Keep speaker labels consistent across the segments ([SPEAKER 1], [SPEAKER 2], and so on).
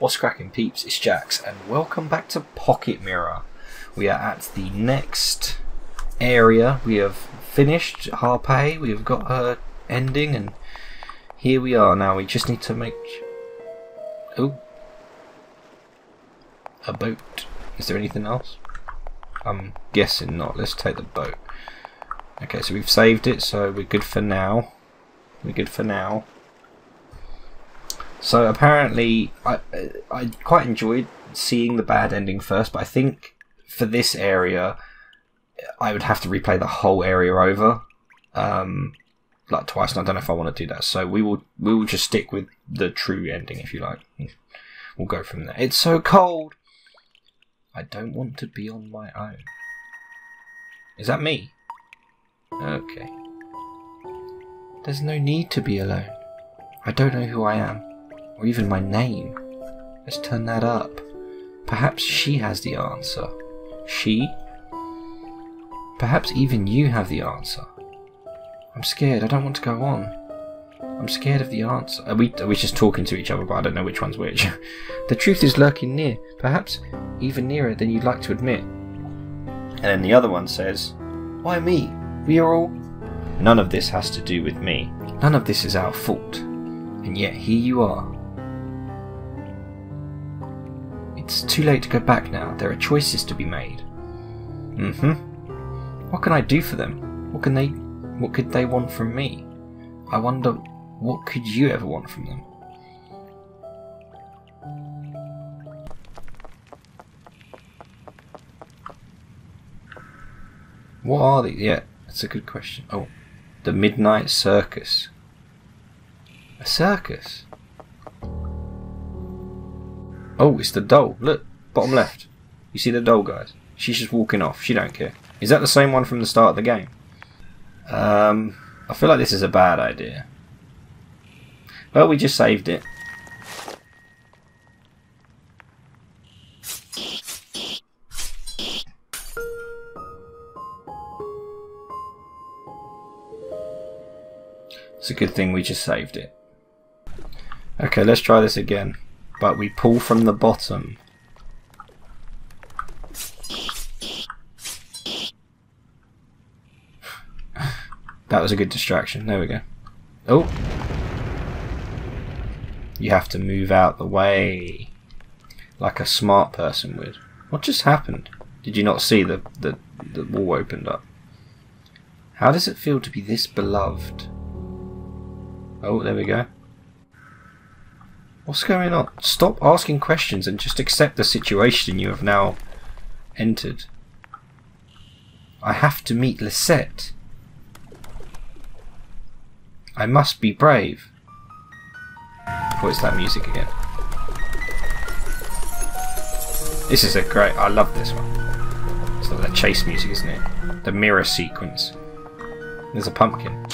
[SPEAKER 1] What's cracking, peeps? It's Jax, and welcome back to Pocket Mirror. We are at the next area. We have finished Harpae, we have got her ending, and here we are now. We just need to make. Oh. A boat. Is there anything else? I'm guessing not. Let's take the boat. Okay, so we've saved it, so we're good for now. We're good for now. So apparently, I I quite enjoyed seeing the bad ending first, but I think for this area, I would have to replay the whole area over, um, like twice. And I don't know if I want to do that. So we will we will just stick with the true ending, if you like. We'll go from there. It's so cold. I don't want to be on my own. Is that me? Okay. There's no need to be alone. I don't know who I am or even my name. Let's turn that up. Perhaps she has the answer. She? Perhaps even you have the answer. I'm scared. I don't want to go on. I'm scared of the answer. Are we, are we just talking to each other, but I don't know which one's which? the truth is lurking near, perhaps even nearer than you'd like to admit. And then the other one says, Why me? We are all. None of this has to do with me. None of this is our fault. And yet here you are, it's too late to go back now. There are choices to be made. Mm-hmm. What can I do for them? What can they what could they want from me? I wonder what could you ever want from them? What are they? Yeah, that's a good question. Oh, the Midnight Circus. A circus? Oh, it's the doll. Look, bottom left. You see the doll, guys? She's just walking off. She don't care. Is that the same one from the start of the game? Um, I feel like this is a bad idea. Well, we just saved it. It's a good thing we just saved it. Okay, let's try this again but we pull from the bottom. that was a good distraction. There we go. Oh! You have to move out the way. Like a smart person would. What just happened? Did you not see the, the, the wall opened up? How does it feel to be this beloved? Oh, there we go. What's going on? Stop asking questions and just accept the situation you have now entered. I have to meet Lisette. I must be brave. What's that music again? This is a great... I love this one. It's like the chase music, isn't it? The mirror sequence. There's a pumpkin.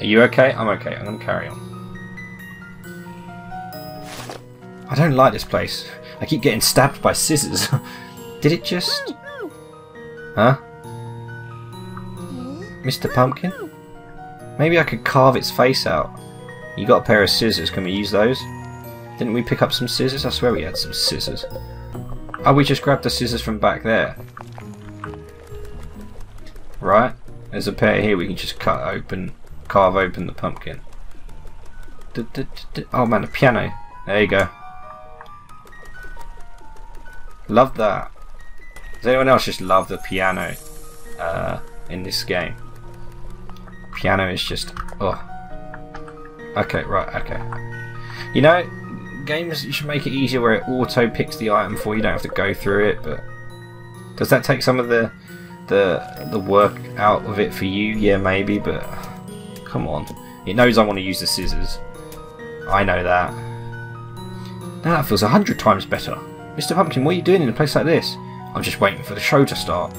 [SPEAKER 1] Are you okay? I'm okay. I'm going to carry on. I don't like this place. I keep getting stabbed by scissors. Did it just... Huh? Mr. Pumpkin? Maybe I could carve its face out. You got a pair of scissors. Can we use those? Didn't we pick up some scissors? I swear we had some scissors. Oh, we just grabbed the scissors from back there. Right? There's a pair here we can just cut open carve open the pumpkin. Oh man, a piano. There you go. Love that. Does anyone else just love the piano uh, in this game? Piano is just oh. Okay, right, okay. You know, games you should make it easier where it auto picks the item for you. You don't have to go through it, but does that take some of the the the work out of it for you? Yeah, maybe, but Come on. It knows I want to use the scissors. I know that. Now that feels a hundred times better. Mr. Pumpkin, what are you doing in a place like this? I'm just waiting for the show to start.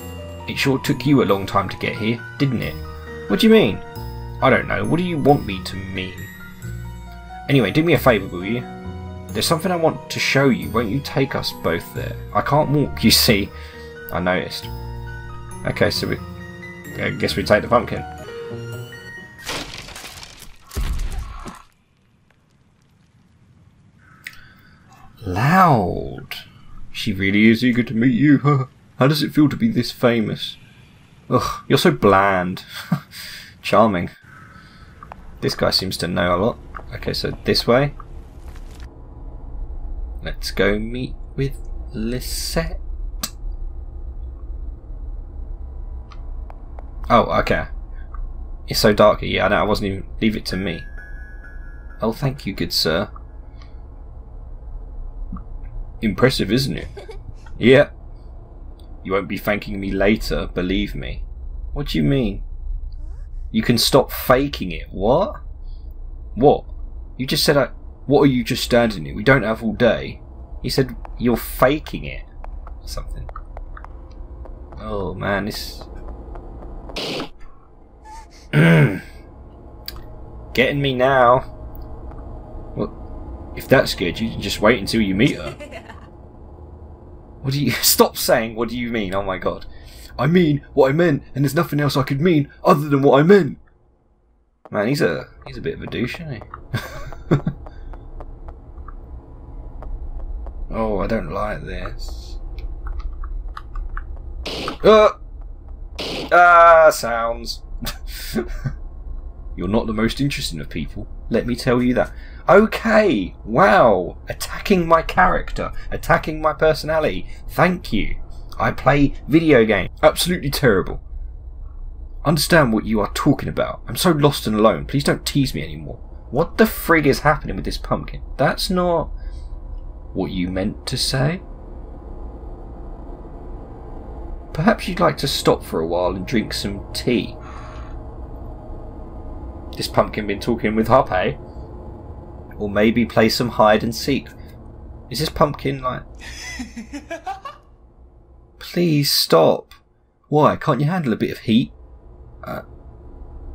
[SPEAKER 1] It sure took you a long time to get here, didn't it? What do you mean? I don't know. What do you want me to mean? Anyway, do me a favour, will you? There's something I want to show you. Won't you take us both there? I can't walk, you see. I noticed. Okay, so we... I guess we take the pumpkin. Loud. She really is eager to meet you. How does it feel to be this famous? Ugh, you're so bland. Charming. This guy seems to know a lot. Okay, so this way. Let's go meet with Lisette. Oh, okay. It's so dark here. Yeah, I know. I wasn't even. Leave it to me. Oh, thank you, good sir. Impressive, isn't it? yeah. You won't be thanking me later, believe me. What do you mean? You can stop faking it. What? What? You just said I. What are you just standing here? We don't have all day. You said you're faking it. something. Oh man, this. Getting me now. Well, if that's good, you just wait until you meet her. What do you stop saying? What do you mean? Oh my god! I mean what I meant, and there's nothing else I could mean other than what I meant. Man, he's a he's a bit of a douche, isn't he? oh, I don't like this. Uh, ah, sounds. You're not the most interesting of people. Let me tell you that. Okay, wow, attacking my character, attacking my personality. Thank you. I play video games. Absolutely terrible. Understand what you are talking about. I'm so lost and alone. Please don't tease me anymore. What the frig is happening with this pumpkin? That's not what you meant to say. Perhaps you'd like to stop for a while and drink some tea. This pumpkin been talking with Harpae? Or maybe play some hide and seek. Is this pumpkin like... Please stop. Why, can't you handle a bit of heat? Uh,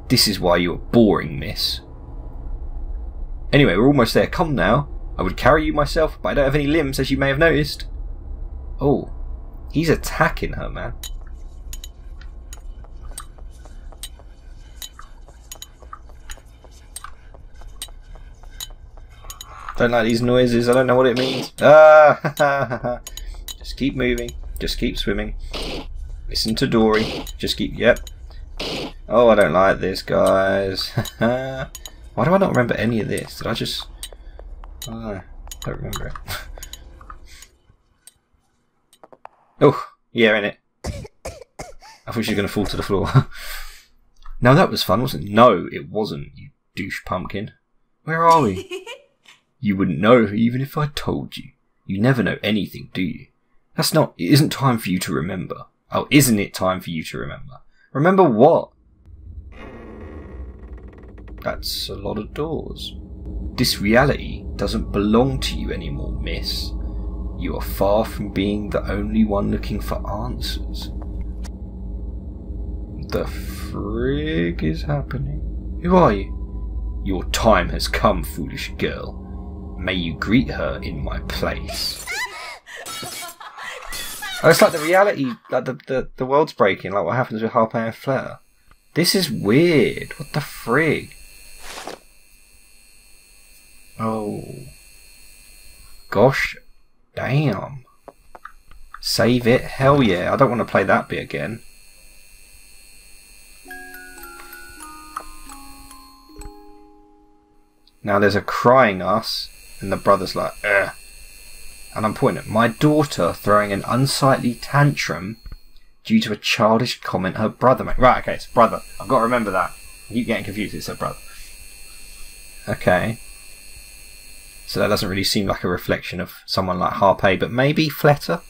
[SPEAKER 1] this is why you're boring, miss. Anyway, we're almost there. Come now. I would carry you myself, but I don't have any limbs, as you may have noticed. Oh, he's attacking her, man. Don't like these noises. I don't know what it means. Ah! Just keep moving. Just keep swimming. Listen to Dory. Just keep. Yep. Oh, I don't like this, guys. Why do I not remember any of this? Did I just... Oh, I don't remember it. oh, yeah, in it. I thought she was going to fall to the floor. no, that was fun, wasn't it? No, it wasn't, you douche pumpkin. Where are we? You wouldn't know even if I told you. You never know anything, do you? That's not... It isn't time for you to remember. Oh, isn't it time for you to remember? Remember what? That's a lot of doors. This reality doesn't belong to you anymore, miss. You are far from being the only one looking for answers. The frig is happening? Who are you? Your time has come, foolish girl. May you greet her in my place. Oh, it's like the reality, like the, the, the world's breaking, like what happens with Harpae and Fleur. This is weird. What the frig? Oh. Gosh. Damn. Save it? Hell yeah. I don't want to play that bit again. Now there's a crying us, and the brother's like, Ugh. And I'm pointing at my daughter throwing an unsightly tantrum due to a childish comment her brother made. Right, okay, it's brother. I've got to remember that. I keep getting confused, it's her brother. Okay. So that doesn't really seem like a reflection of someone like Harpae, but maybe Fleta?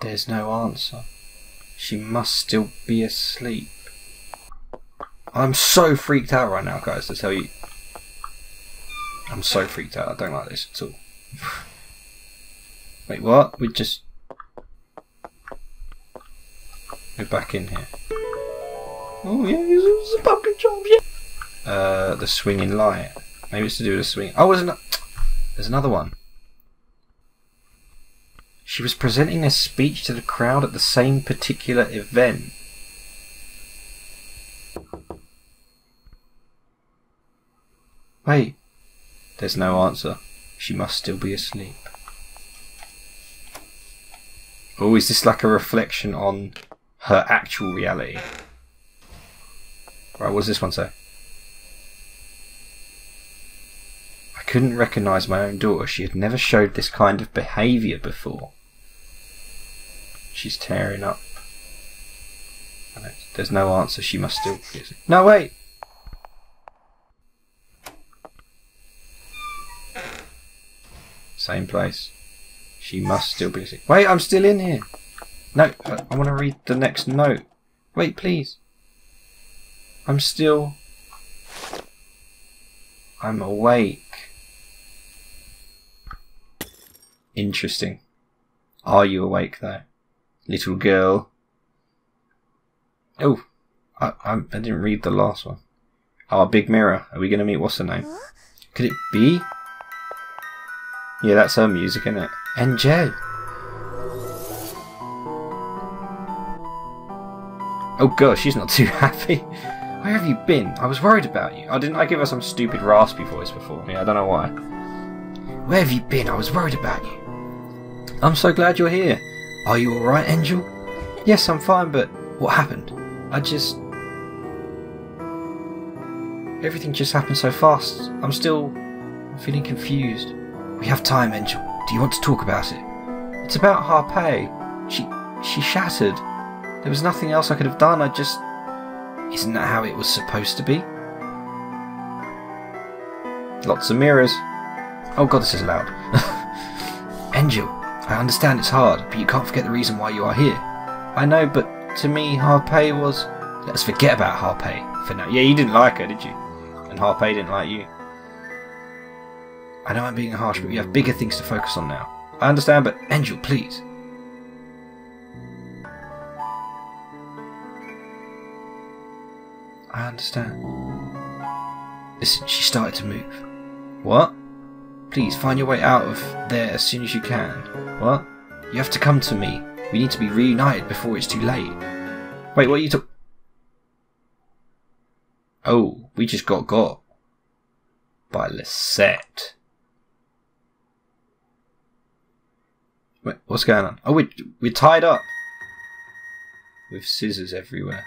[SPEAKER 1] There's no answer. She must still be asleep. I'm so freaked out right now, guys, to tell you. I'm so freaked out. I don't like this at all. Wait, what? We just... We're back in here. Oh yeah, it's a pumpkin job, yeah. Uh, the swinging light. Maybe it's to do with the swing. Oh, there's, an there's another one. She was presenting a speech to the crowd at the same particular event. Wait. There's no answer. She must still be asleep. Oh, is this like a reflection on her actual reality? Right, what does this one say? I couldn't recognise my own daughter. She had never showed this kind of behaviour before. She's tearing up. There's no answer. She must still be. No, wait! Same place. She must still be. Wait, I'm still in here. No, I, I want to read the next note. Wait, please. I'm still. I'm awake. Interesting. Are you awake though? Little girl. Oh, I, I, I didn't read the last one. Oh, big mirror. Are we going to meet what's her name? Could it be? Yeah, that's her music, isn't it? Enjel. Oh gosh, she's not too happy. Where have you been? I was worried about you. Oh, didn't I give her some stupid raspy voice before? Yeah, I don't know why. Where have you been? I was worried about you. I'm so glad you're here. Are you alright, Enjel? Yes, I'm fine, but what happened? I just. Everything just happened so fast. I'm still feeling confused. We have time, Enjel. Do you want to talk about it? It's about Harpae. She she shattered. There was nothing else I could have done. I just isn't that how it was supposed to be? Lots of mirrors. Oh god, this is loud. Enjel, I understand it's hard, but you can't forget the reason why you are here. I know, but to me, Harpae was. Let's forget about Harpae for now. Yeah, you didn't like her, did you? And Harpae didn't like you. I know I'm being harsh, but we have bigger things to focus on now. I understand, but Enjel, please. I understand. Listen, she started to move. What? Please, find your way out of there as soon as you can. What? You have to come to me. We need to be reunited before it's too late. Wait, what are you talking? Oh, we just got got. By Lisette. Wait, what's going on? Oh, we we're tied up with scissors everywhere.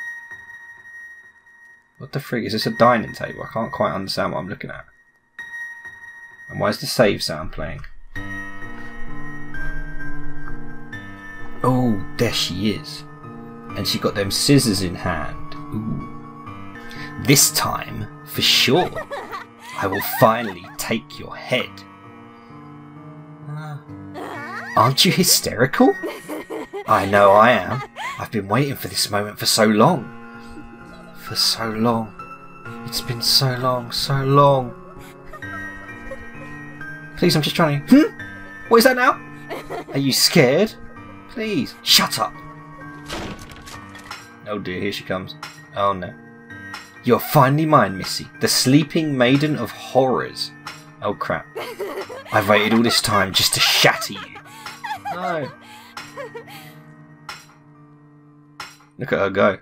[SPEAKER 1] What the frig is this? A dining table? I can't quite understand what I'm looking at. And why is the save sound playing? Oh, there she is. And she got them scissors in hand. Ooh. This time, for sure, I will finally take your head. Aren't you hysterical? I know I am. I've been waiting for this moment for so long. For so long. It's been so long, so long. Please, I'm just trying to. Hmm? What is that now? Are you scared? Please, shut up. Oh dear, here she comes. Oh no. You're finally mine, Missy. The sleeping maiden of horrors. Oh crap. I've waited all this time just to shatter you. No. Look at her go.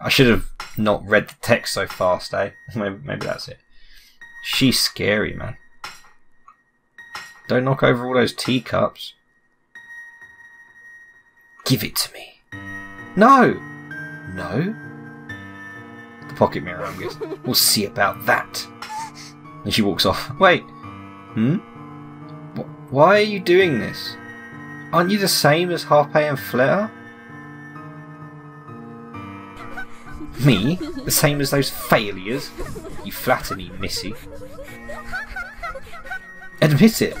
[SPEAKER 1] I should have not read the text so fast, eh? maybe, maybe that's it. She's scary, man. Don't knock over all those teacups. Give it to me. No! No? The pocket mirror, I guess. we'll see about that. And she walks off. Wait. Hmm? Why are you doing this? Aren't you the same as Harpae and Fleur? Me? The same as those failures? You flatter me, Missy. Admit it.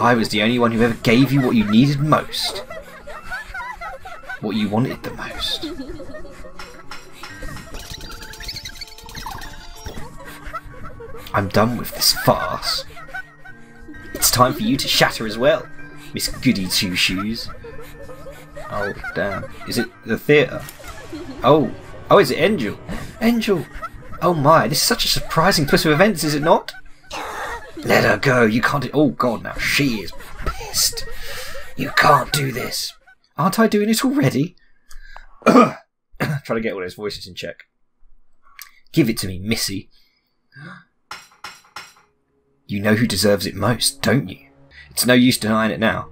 [SPEAKER 1] I was the only one who ever gave you what you needed most. What you wanted the most. I'm done with this farce. Time for you to shatter as well, Miss Goody Two Shoes. Oh, damn. Is it the theatre? Oh. Oh, is it Enjel? Enjel! Oh my, this is such a surprising twist of events, is it not? Let her go, you can't do- Oh god, now she is pissed. You can't do this. Aren't I doing it already? Try to get all those voices in check. Give it to me, Missy. You know who deserves it most, don't you? It's no use denying it now.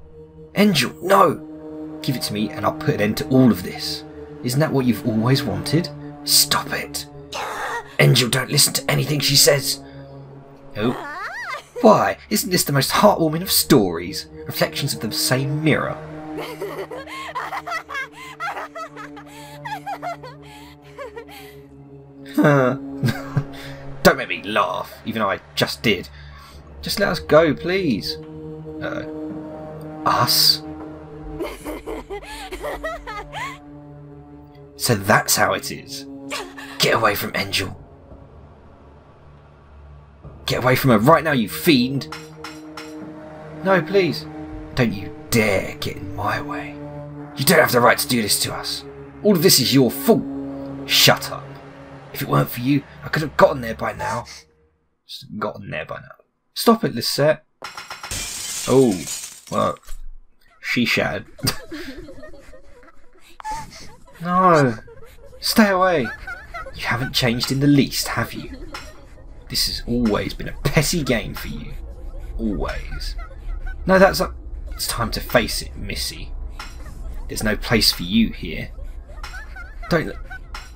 [SPEAKER 1] Enjel, no! Give it to me and I'll put an end to all of this. Isn't that what you've always wanted? Stop it! Enjel, don't listen to anything she says! Oh. Why? Isn't this the most heartwarming of stories? Reflections of the same mirror. Don't make me laugh, even though I just did. Just let us go, please. Uh, us? so that's how it is. Get away from Enjel. Get away from her right now, you fiend! No, please. Don't you dare get in my way. You don't have the right to do this to us. All of this is your fault. Shut up. If it weren't for you, I could have gotten there by now. Just gotten there by now. Stop it, Lisette. Oh, well, she shattered. no, stay away. You haven't changed in the least, have you? This has always been a petty game for you. Always. No, that's a... It's time to face it, Missy. There's no place for you here. Don't...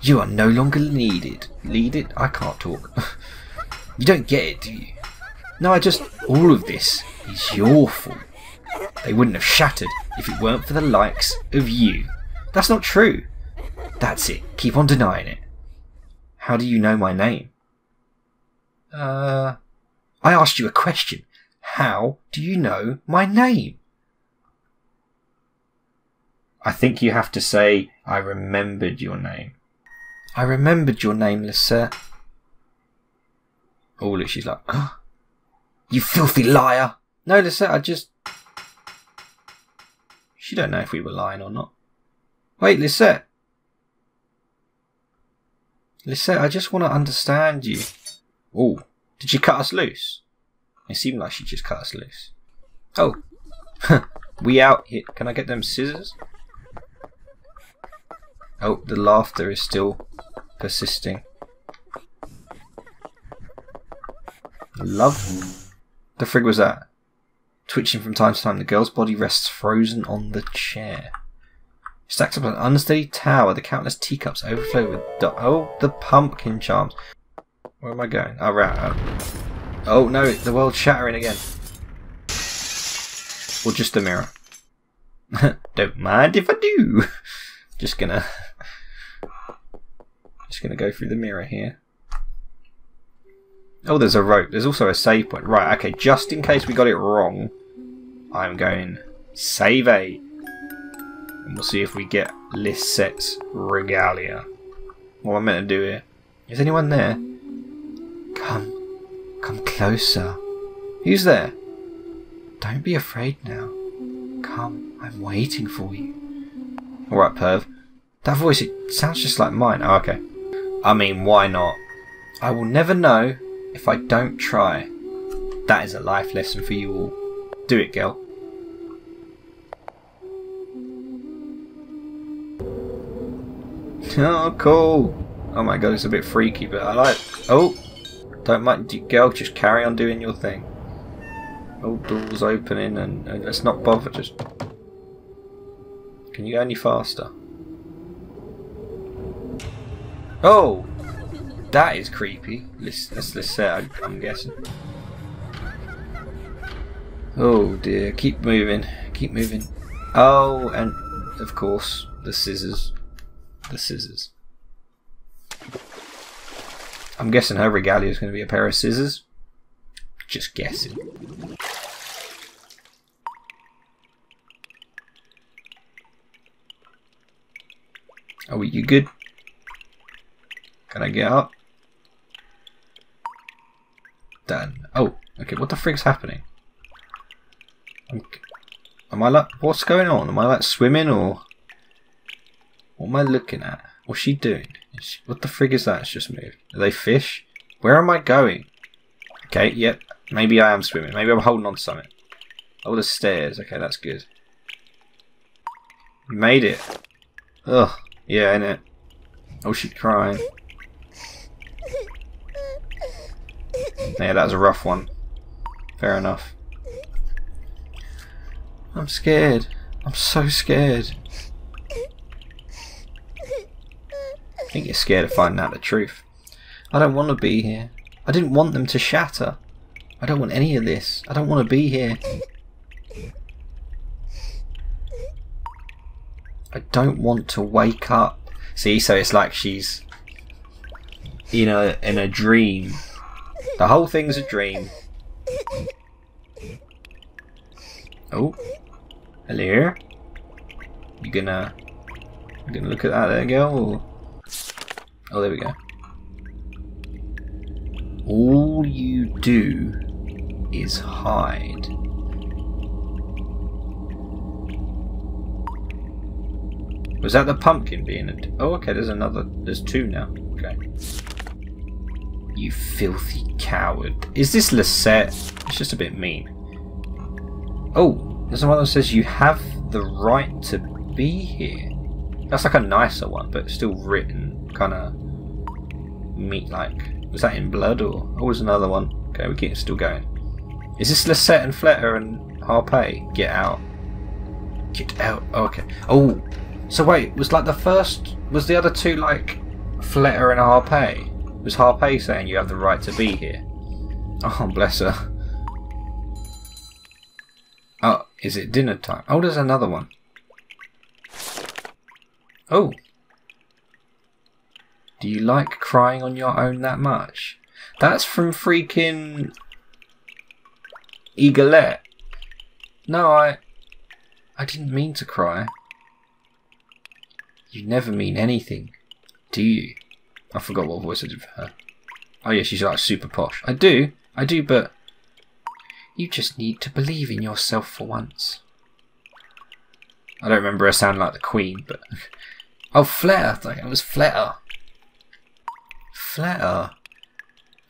[SPEAKER 1] You are no longer needed. Needed? I can't talk. you don't get it, do you? No, I just... All of this is your fault. They wouldn't have shattered if it weren't for the likes of you. That's not true. That's it. Keep on denying it. How do you know my name? Uh... I asked you a question. How do you know my name? I think you have to say, I remembered your name. I remembered your name, Lisette. Oh, she's like, oh, you filthy liar. No, Lisette, I just... She don't know if we were lying or not. Wait, Lisette. Lisette, I just want to understand you. Oh, did she cut us loose? It seemed like she just cut us loose. Oh, we out here. Can I get them scissors? Oh, the laughter is still persisting. Love? The frig was that? Twitching from time to time, the girl's body rests frozen on the chair. Stacked up an unsteady tower, the countless teacups overflow with oh, the pumpkin charms. Where am I going? Oh, right. Uh, oh no, the world's shattering again. Or just a mirror. Don't mind if I do. Just gonna just to go through the mirror here. Oh, there's a rope. There's also a save point. Right, okay, just in case we got it wrong, I'm going save A. And we'll see if we get list Lisette's regalia. What am I meant to do here? Is anyone there? Come. Come closer. Who's there? Don't be afraid now. Come, I'm waiting for you. Alright, Perv. That voice, it sounds just like mine. Oh, okay. I mean, why not? I will never know if I don't try. That is a life lesson for you all. Do it, girl. Oh, cool. Oh my god, it's a bit freaky, but I like... Oh! Don't mind, girl, just carry on doing your thing. Oh, doors opening and, and let's not bother, just... Can you go any faster? Oh! That is creepy. Let's, let's, let's say I'm guessing. Oh dear, keep moving, keep moving. Oh, and of course, the scissors. The scissors. I'm guessing her regalia is going to be a pair of scissors. Just guessing. Oh, you good? Can I get up? Done. Oh, okay, what the frig's happening? I'm, am I like, what's going on? Am I like swimming or? What am I looking at? What's she doing? She, what the frig is that? It's just moved. Are they fish? Where am I going? Okay, yep. Maybe I am swimming. Maybe I'm holding on to something. Oh, the stairs. Okay, that's good. Made it. Ugh. Yeah, innit? Oh, she's crying. Yeah, that was a rough one. Fair enough. I'm scared. I'm so scared. I think you're scared of finding out the truth. I don't want to be here. I didn't want them to shatter. I don't want any of this. I don't want to be here. I don't want to wake up. See, so it's like she's in a in a dream. The whole thing's a dream. Oh, hello. You gonna you gonna look at that there, girl? Oh, there we go. All you do is hide. Was that the pumpkin being a... Oh, okay, there's another... There's two now. Okay. You filthy coward. Is this Lisette? It's just a bit mean. Oh, there's one that says you have the right to be here. That's like a nicer one, but still written kind of meat-like. Was that in blood or... Oh, was another one. Okay, we keep it still going. Is this Lisette and Fleta and Harpae? Get out. Get out. Oh, okay. Oh, so wait, was like the first, was the other two like Fleta and Harpae? Was Harpae saying you have the right to be here? Oh, bless her. Oh, is it dinner time? Oh, there's another one. Oh. Do you like crying on your own that much? That's from freaking Eaglet. No, I I didn't mean to cry. You never mean anything, do you? I forgot what voice I did for her. Oh yeah, she's like super posh. I do, I do, but you just need to believe in yourself for once. I don't remember her sounding like the Queen, but oh! Like it was Fleta. Fleta.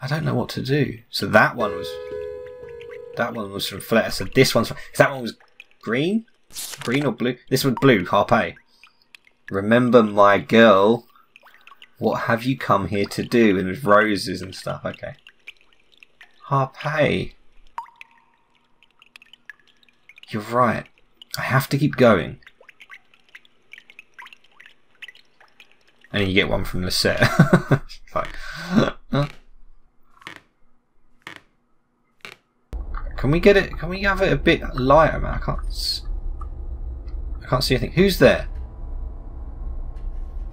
[SPEAKER 1] I don't know what to do. So that one was that one was from Fleta. So this one's from, that one was green, green or blue. This was blue. Harpae. Remember my girl. What have you come here to do? And with roses and stuff. Okay. Harpae. You're right. I have to keep going. And you get one from the set. like, Can we get it? Can we have it a bit lighter, man? I can't. I can't see anything. Who's there?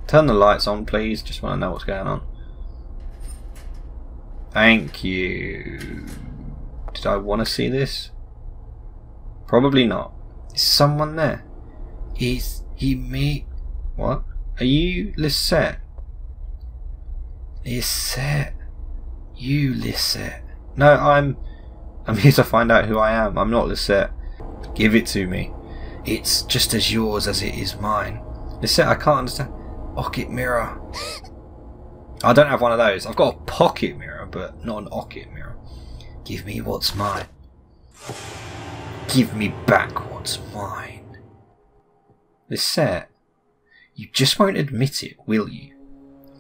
[SPEAKER 1] Turn the lights on, please. Just want to know what's going on. Thank you. Did I want to see this? Probably not. Is someone there? Is he me? What? Are you Lisette? Lisette. You Lisette. No, I'm... I'm here to find out who I am. I'm not Lisette. Give it to me. It's just as yours as it is mine. Lisette, I can't understand pocket mirror. I don't have one of those. I've got a pocket mirror, but not an pocket mirror. Give me what's mine. Give me back what's mine. Lisette, you just won't admit it, will you?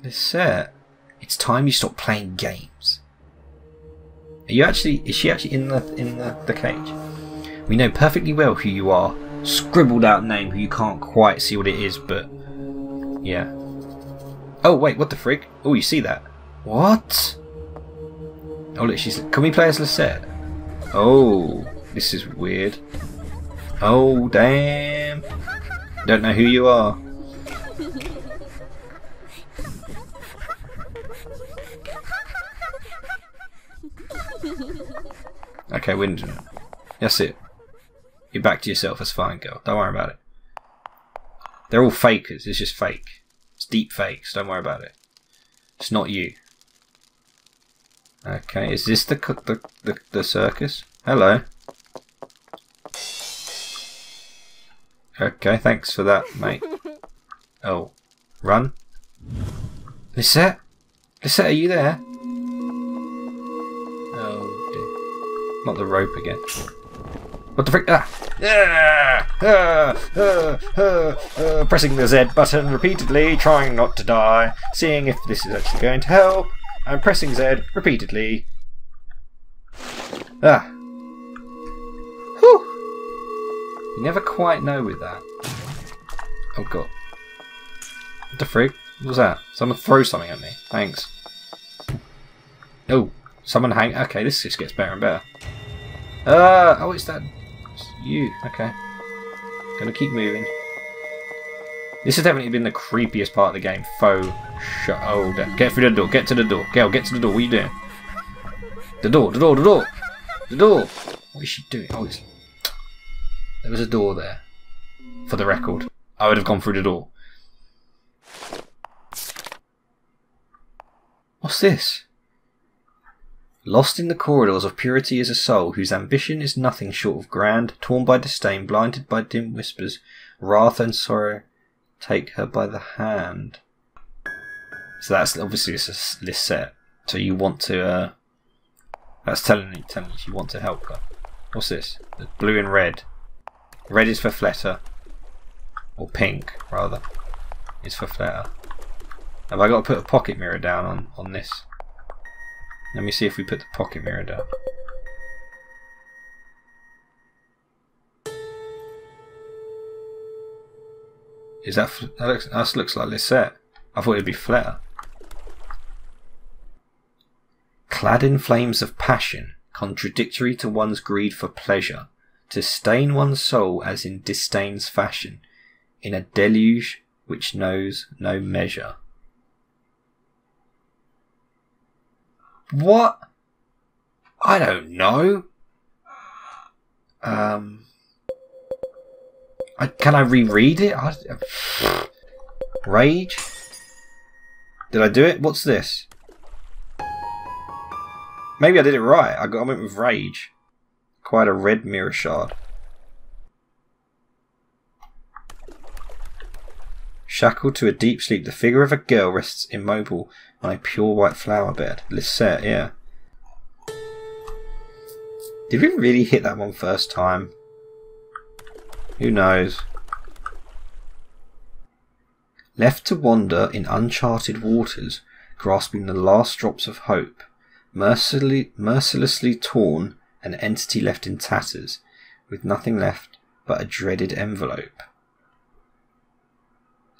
[SPEAKER 1] Lisette, it's time you stop playing games. Are you actually? Is she actually in the in the, the cage? We know perfectly well who you are. Scribbled out name who you can't quite see what it is, but yeah. Oh, wait, what the freak? Oh, you see that? What? Oh, look, she's... Can we play as Lisette? Oh, this is weird. Oh, damn. Don't know who you are. Okay, Wind. That's it. You're back to yourself. That's fine, girl. Don't worry about it. They're all fakers. It's just fake. It's deep fakes. Don't worry about it. It's not you. Okay, is this the the the, the circus? Hello. Okay, thanks for that, mate. Oh, run. Lisette? Lisette, are you there? Oh dear. Not the rope again. What the frick? Ah! Ah, ah, ah, ah, ah, pressing the Z button repeatedly, trying not to die, seeing if this is actually going to help. I'm pressing Z repeatedly. Ah. Whew. You never quite know with that. Oh god. What the freak? What was that? Someone throw something at me. Thanks. Oh, someone hang. Okay, this just gets better and better. Uh, oh, it's that. You. Okay. Gonna keep moving. This has definitely been the creepiest part of the game. Faux. Oh, get through the door. Get to the door. Gail, get to the door. What are you doing? The door. The door. The door. The door. What is she doing? Oh, it's... there was a door there. For the record, I would have gone through the door. What's this? Lost in the corridors of purity is a soul whose ambition is nothing short of grand, torn by disdain, blinded by dim whispers, wrath and sorrow take her by the hand. So that's obviously this set. So you want to, uh, that's telling you, telling you you want to help her. What's this? The blue and red. Red is for Fleta. Or pink, rather. Is for Fleta. Have I got to put a pocket mirror down on, on this? Let me see if we put the pocket mirror down. Is that that looks that looks like Lisette? I thought it'd be Fleta. Clad in flames of passion, contradictory to one's greed for pleasure, to stain one's soul as in disdain's fashion, in a deluge which knows no measure. What? I don't know. Um. I, can I reread it? I, rage? Did I do it? What's this? Maybe I did it right. I got I went with rage. Quite a red mirror shard. Shackled to a deep sleep, the figure of a girl rests immobile on a pure white flower bed. Lisette, yeah. Did we really hit that one first time? Who knows? Left to wander in uncharted waters, grasping the last drops of hope, mercilessly, mercilessly torn, an entity left in tatters, with nothing left but a dreaded envelope.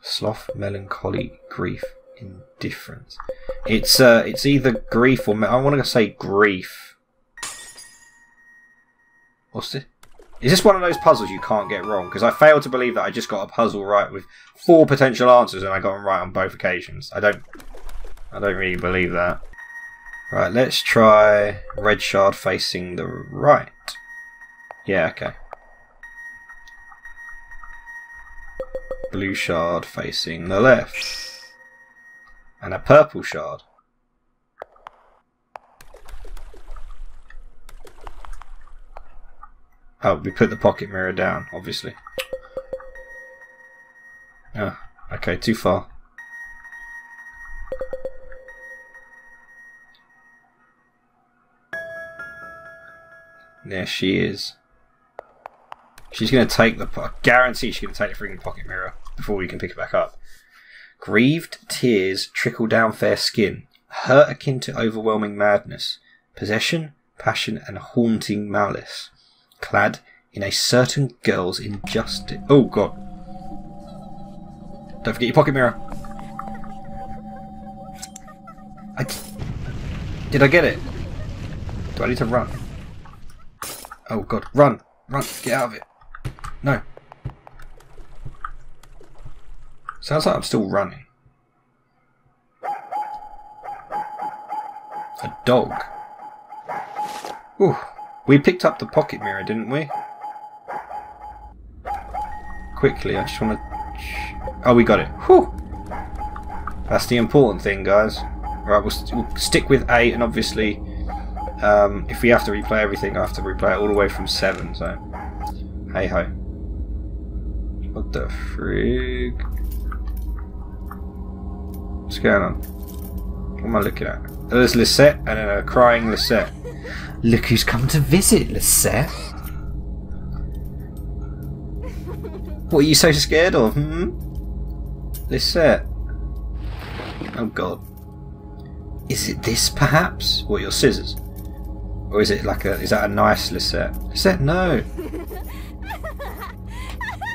[SPEAKER 1] Sloth, melancholy, grief, indifference. It's uh, it's either grief or I want to say grief. What's this? Is this one of those puzzles you can't get wrong? Because I fail to believe that I just got a puzzle right with four potential answers and I got them right on both occasions. I don't, I don't really believe that. Right, let's try red shard facing the right. Yeah, okay. Blue shard facing the left. And a purple shard. Oh, we put the pocket mirror down, obviously. Oh, okay, too far. There she is. She's going to take the... I guarantee she's going to take the freaking pocket mirror before we can pick it back up. Grieved tears trickle down fair skin. Hurt akin to overwhelming madness. Possession, passion, and haunting malice clad in a certain girl's injustice. Oh god. Don't forget your pocket mirror. I. Did I get it? Do I need to run? Oh god, run! Run! Get out of it! No. Sounds like I'm still running. A dog. Ooh. We picked up the pocket mirror, didn't we? Quickly, I just want to... Oh, we got it. Whew! That's the important thing, guys. Right, we'll, st we'll stick with 8, and obviously, um, if we have to replay everything, I have to replay it all the way from 7, so... Hey-ho. What the frig? What's going on? What am I looking at? There's Lisette, and a crying Lisette.
[SPEAKER 2] Look who's come to visit, Lisette.
[SPEAKER 1] What are you so scared of, hmm? Lisette. Oh god. Is it this, perhaps? What, your scissors? Or is it like a, is that a nice Lisette? Lisette, no!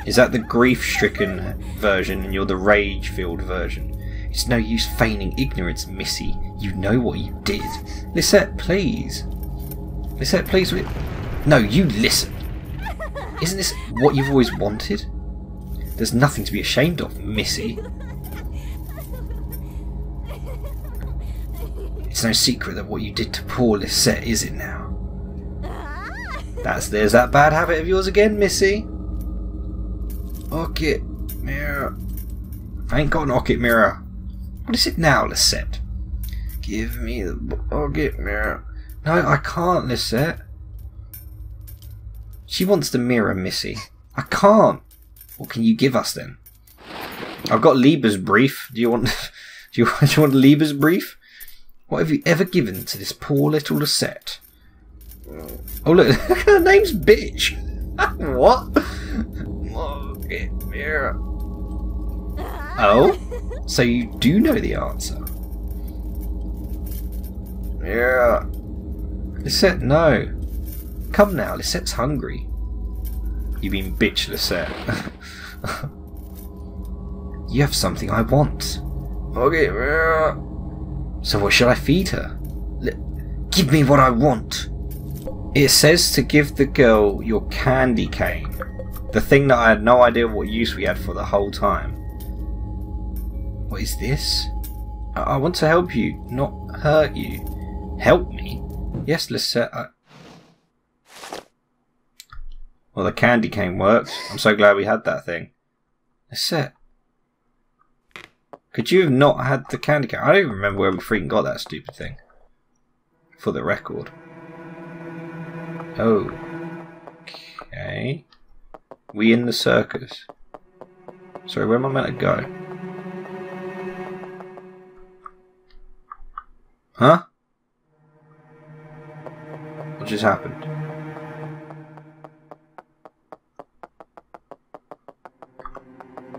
[SPEAKER 1] Is that the grief-stricken version and you're the rage-filled version? It's no use feigning ignorance, Missy. You know what you did. Lisette, please. Lisette, please. No, you listen. Isn't this what you've always wanted? There's nothing to be ashamed of, Missy. It's no secret that what you did to poor Lisette, is it now? That's there's that bad habit of yours again, Missy. Orchid mirror. I ain't got an orchid mirror. What is it now, Lisette? Give me the orchid mirror. No, I can't, Lisette. She wants the mirror, Missy. I can't. What can you give us then? I've got Lieber's brief. Do you want? Do you, do you want Lieber's brief? What have you ever given to this poor little Lisette? Oh look, her name's Bitch. what? Mirror. Oh, so you do know the answer? Yeah. Lisette, no. Come now, Lisette's hungry. You mean bitch, Lisette. you have something I want. Okay, yeah. So what should I feed her? L give me what I want. It says to give the girl your candy cane. The thing that I had no idea what use we had for the whole time. What is this? I, I want to help you, not hurt you. Help me? Yes, Lisette. I... Well, the candy cane worked. I'm so glad we had that thing. Lisette. Could you have not had the candy cane? I don't even remember where we freaking got that stupid thing. For the record. Oh. Okay. We in the circus. Sorry, where am I meant to go? Huh? What just happened?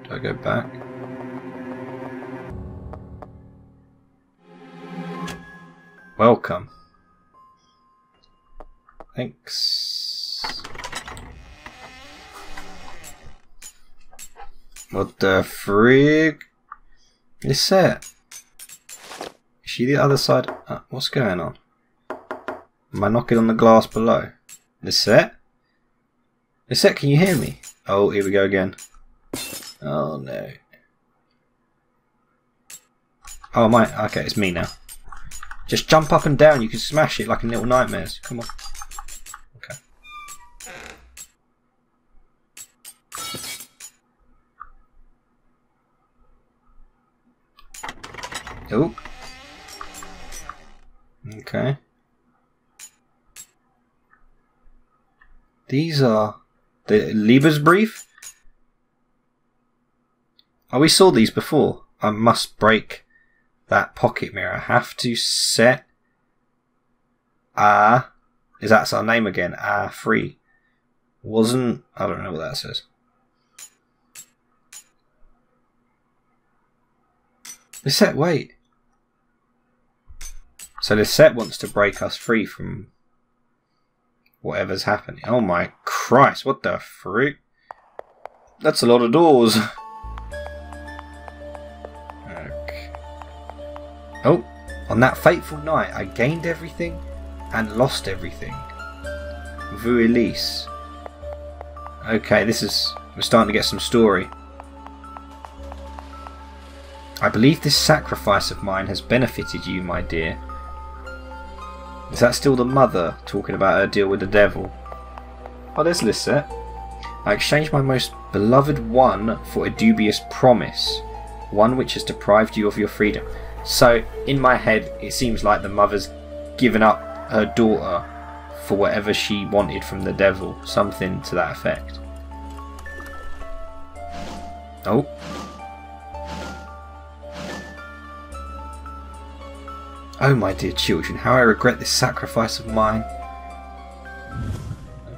[SPEAKER 1] Do I go back? Welcome. Thanks. What the frig? Is that? Is she the other side? Uh, what's going on? Am I knocking on the glass below? Is Lisette? Lisette, can you hear me? Oh, here we go again. Oh no. Oh my, okay, it's me now. Just jump up and down, you can smash it like in Little Nightmares. Come on. Oh. Okay. These are the Lieber's brief. Oh, we saw these before. I must break that pocket mirror. I have to set ah is that our name again? Ah free. Wasn't I don't know what that says. Lisette, wait. So Lisette wants to break us free from whatever's happening. Oh my Christ, what the freak? That's a lot of doors. Okay. Oh, on that fateful night, I gained everything and lost everything. Für Elise. Okay, this is... We're starting to get some story. I believe this sacrifice of mine has benefited you, my dear. Is that still the mother talking about her deal with the devil? Oh, there's Lisette. I exchanged my most beloved one for a dubious promise, one which has deprived you of your freedom. So, in my head, it seems like the mother's given up her daughter for whatever she wanted from the devil, something to that effect. Oh. Oh, my dear children, how I regret this sacrifice of mine.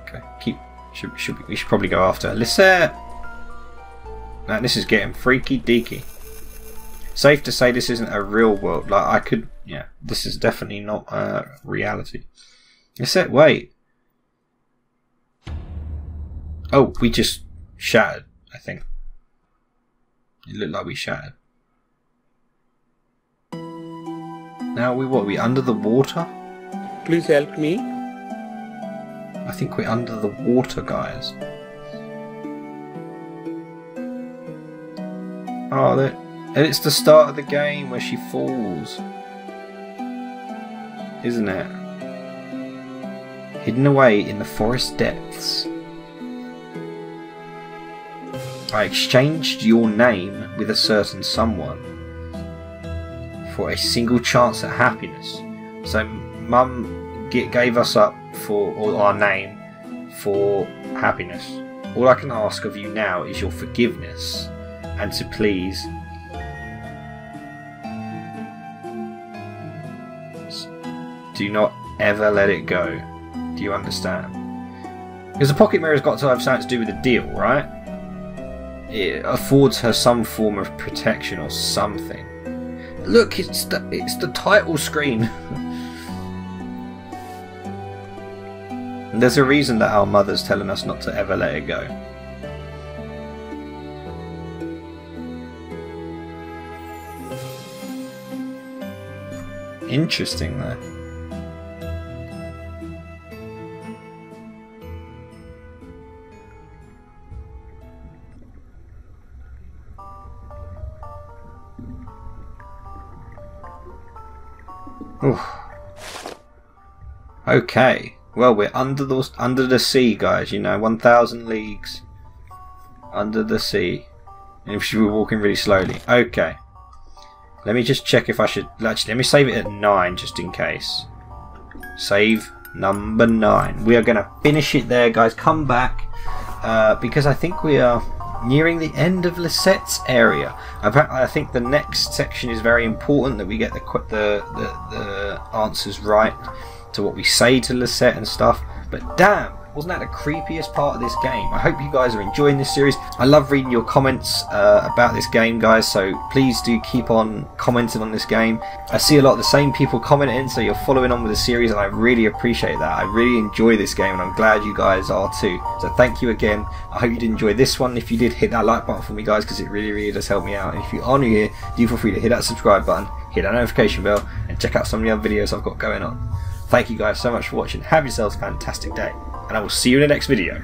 [SPEAKER 1] Okay, keep. Should, should we, should probably go after Lisette. Now this is getting freaky deaky. Safe to say this isn't a real world. Like I could, yeah, this is definitely not uh, reality. Lisette, wait. Oh, we just shattered, I think. It looked like we shattered. Now we what? We under the water?
[SPEAKER 3] Please help me.
[SPEAKER 1] I think we're under the water, guys. Oh, and it's the start of the game where she falls, isn't it? Hidden away in the forest depths. I exchanged your name with a certain someone for a single chance at happiness. So, Mum gave us up for or our name for happiness. All I can ask of you now is your forgiveness and to please do not ever let it go. Do you understand? Because the pocket mirror's got to have something to do with the deal, right? It affords her some form of protection or something. Look, it's the it's the title screen. There's a reason that our mother's telling us not to ever let it go. Interesting, though. Oof. Okay. Well, we're under the under the sea, guys. You know, one thousand leagues under the sea. And if she were walking really slowly. Okay. Let me just check if I should. Actually, let me save it at nine just in case. Save number nine. We are going to finish it there, guys. Come back uh, because I think we are nearing the end of Lisette's area. I think the next section is very important that we get the the, the, the answers right to what we say to Lisette and stuff. But damn, wasn't that the creepiest part of this game? I hope you guys are enjoying this series. I love reading your comments uh, about this game, guys. So please do keep on commenting on this game. I see a lot of the same people commenting, so you're following on with the series, and I really appreciate that. I really enjoy this game, and I'm glad you guys are too. So thank you again. I hope you did enjoy this one. If you did, hit that like button for me, guys, because it really, really does help me out. And if you are new here, do feel free to hit that subscribe button, hit that notification bell, and check out some of the other videos I've got going on. Thank you guys so much for watching. Have yourselves a fantastic day, and I will see you in the next video.